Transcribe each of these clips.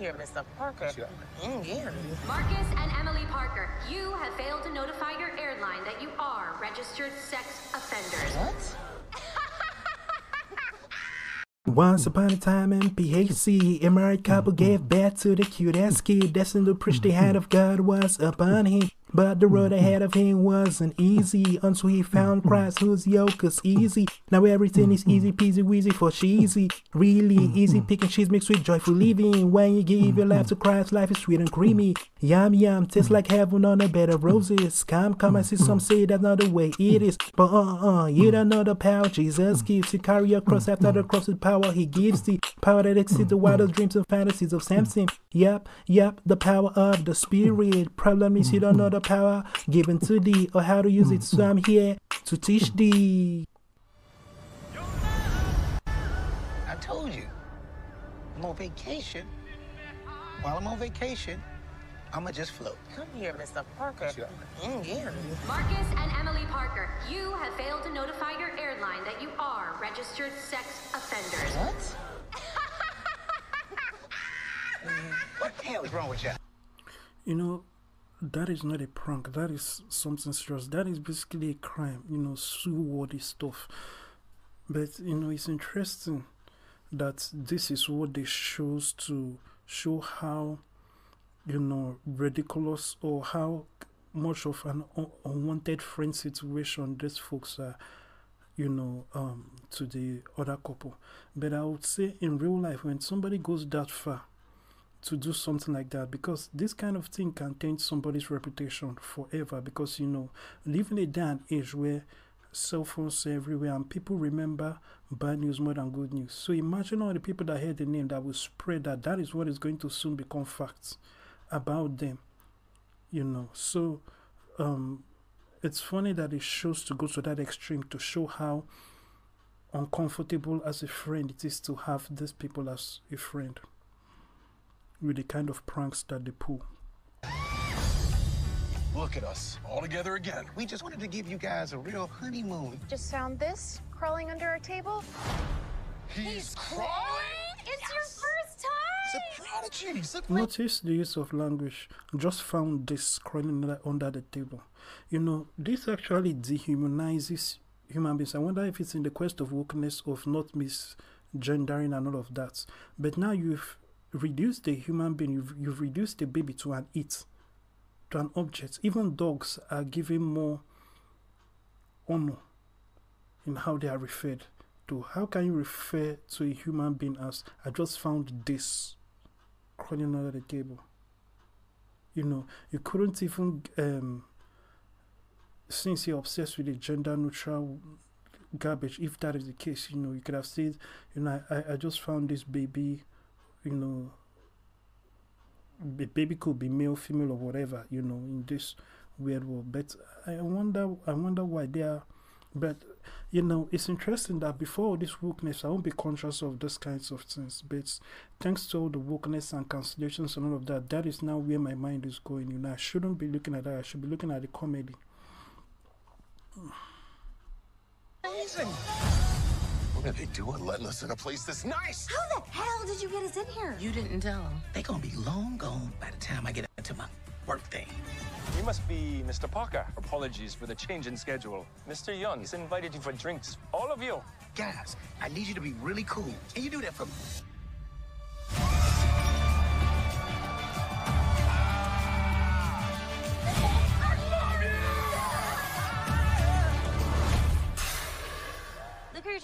here, Mr. Parker. Mm, yeah. Marcus and Emily Parker, you have failed to notify your airline that you are registered sex offenders. What? Once upon a time in PHC, a married couple gave birth to the cutest kid. Destined to preach the hand of God was upon him. But the road ahead of him wasn't easy until he found Christ, whose yoke is easy. Now everything is easy peasy weasy for cheesy. Really easy picking cheese mixed with joyful living. When you give your life to Christ, life is sweet and creamy. Yum yum, tastes like heaven on a bed of roses. Come, come, I see some say that's not the way it is. But uh uh, you don't know the power Jesus gives. You carry your cross after the cross with power he gives the Power that exceeds the wildest dreams and fantasies of Samson. Yep, yep, the power of the spirit. Problem is you don't know the power given to thee or how to use it. So I'm here to teach thee. I told you. I'm on vacation. While I'm on vacation, I'ma just float. Come here, Mr. Parker. Mm, yeah. Marcus and Emily Parker, you have failed to notify your airline that you are registered sex offenders. What? what the hell is wrong with you? You know, that is not a prank. That is something serious. That is basically a crime. You know, sue-worthy stuff. But you know, it's interesting that this is what they chose to show how you know ridiculous or how much of an un- unwanted friend situation these folks are you know um to the other couple but i would say in real life when somebody goes that far to do something like that because this kind of thing can taint somebody's reputation forever because you know living a and age where cell phones everywhere and people remember bad news more than good news. So imagine all the people that heard the name that will spread that that is what is going to soon become facts about them you know. So um it's funny that it shows to go to that extreme to show how uncomfortable as a friend it is to have these people as a friend with the kind of pranks that they pull Look at us, all together again. We just wanted to give you guys a real honeymoon. Just found this crawling under our table. He's crawling? It's your first time! He's a prodigy. He's a Notice the use of language. Just found this crawling under, under the table. You know, this actually dehumanizes human beings. I wonder if it's in the quest of wokeness of not misgendering and all of that. But now you've reduced the human being, you've, you've reduced the baby to an it, to an object. Even dogs are given more honor in how they are referred to. How can you refer to a human being as I just found this crawling under the table? You know, you couldn't even um since you're obsessed with the gender neutral garbage, if that is the case, you know, you could have said, you know, I, I just found this baby, you know, the baby could be male, female, or whatever, you know, in this weird world. But I wonder, I wonder why they are. But you know, it's interesting that before this wokeness, I won't be conscious of those kinds of things. But thanks to all the wokeness and cancellations and all of that, that is now where my mind is going. You know, I shouldn't be looking at that. I should be looking at the comedy. Amazing. What are they doing letting us in a place this nice? How the hell did you get us in here? You didn't tell them. They gonna be long gone by the time I get into my work thing. You must be Mr. Parker. Apologies for the change in schedule. Mr. Young has invited you for drinks. All of you. Guys, I need you to be really cool. Can you do that for me?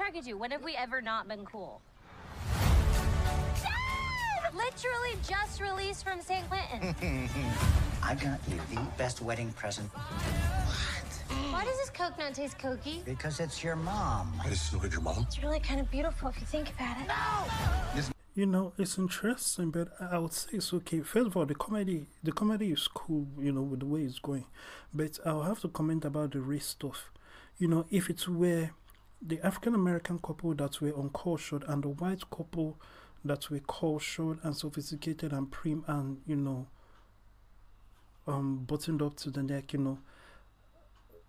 Look who you're talking to. When have we ever not been cool? Literally just released from San Quentin. I got you the best wedding present What? Why does this Coke not taste cokey? because it's your mom. I just look at your mom. It's really kind of beautiful if you think about it. No! You know, it's interesting, but I I would say it's okay. First of all, the comedy, the comedy is cool, you know, with the way it's going. But I'll have to comment about the race stuff. You know, if it's where the African American couple that were uncultured and the white couple that were cultured and sophisticated and prim and you know, um, buttoned up to the neck, you know,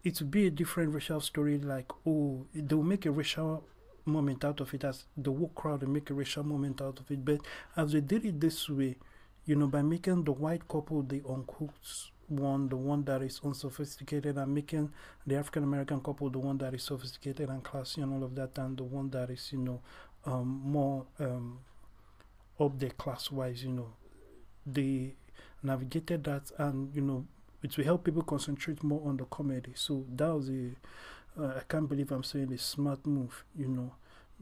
it would be a different racial story. Like, oh, they'll make a racial moment out of it as the woke crowd will make a racial moment out of it. But as they did it this way, you know, by making the white couple the uncooked one, the one that is unsophisticated, and making the African American couple the one that is sophisticated and classy and all of that, and the one that is, you know, um, more um, up there class wise, you know, they navigated that, and you know, it will help people concentrate more on the comedy. So that was a, uh, I can't believe I'm saying a smart move, you know.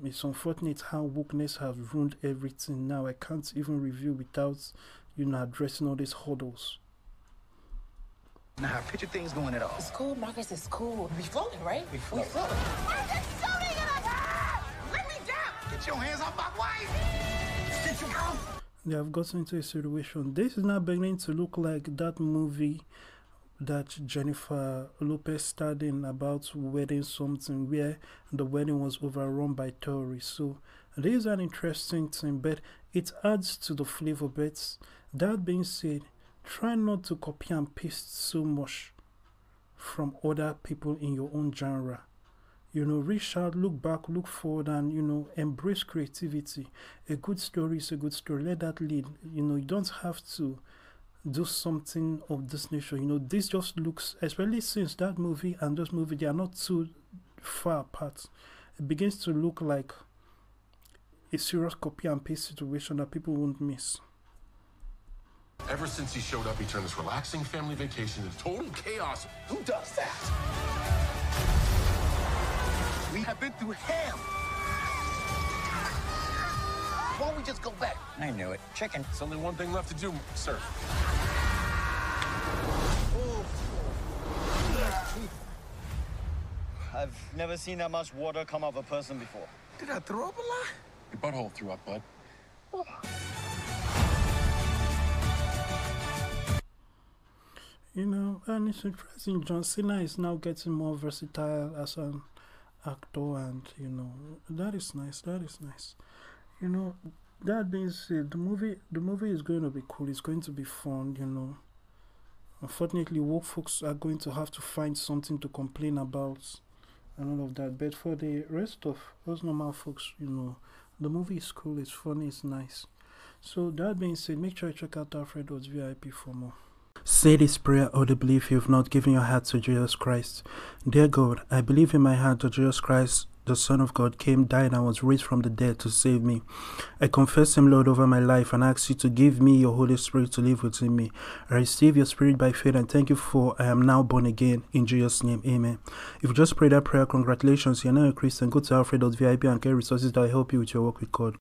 It's unfortunate how wokeness has ruined everything now. I can't even review without, you know, addressing all these hurdles. Now, picture things going at all. It's cool, Marcus. It's cool. We floating, right? We floating. floating. Let me down! Get your hands off my wife! Sit you down! They have gotten into a situation. This is now beginning to look like that movie that Jennifer Lopez starred in about wedding something where the wedding was overrun by terrorists. So this is an interesting thing, but it adds to the flavor. But that being said, try not to copy and paste so much from other people in your own genre. You know, reach out, look back, look forward, and you know, embrace creativity. A good story is a good story. Let that lead. You know, you don't have to do something of this nature. You know, this just looks, especially since that movie and this movie, they are not too far apart. It begins to look like a serious copy and paste situation that people won't miss. Ever since he showed up, he turned this relaxing family vacation into total chaos. Who does that? We have been through hell. Why don't we just go back? I knew it. Chicken. There's only one thing left to do, sir. I've never seen that much water come off a person before. Did I throw up a lot? Your butthole threw up, bud. Oh. You know, and it's interesting. John Cena is now getting more versatile as an actor, and you know that is nice. That is nice. You know, that being said, the movie the movie is going to be cool. It's going to be fun. You know, unfortunately, woke folks are going to have to find something to complain about and all of that. But for the rest of us normal folks, you know, the movie is cool. It's funny. It's nice. So that being said, make sure you check out Alfredo's VIP for more. Say this prayer audibly if you've not given your heart to Jesus Christ. Dear God, I believe in my heart that Jesus Christ, the Son of God, came, died, and was raised from the dead to save me. I confess Him, Lord, over my life and ask you to give me your Holy Spirit to live within me. I receive your Spirit by faith and thank you for I am now born again. In Jesus' name, Amen. If you just prayed that prayer, congratulations, you're now a Christian. Go to alfred.vip and get resources that help you with your work with God.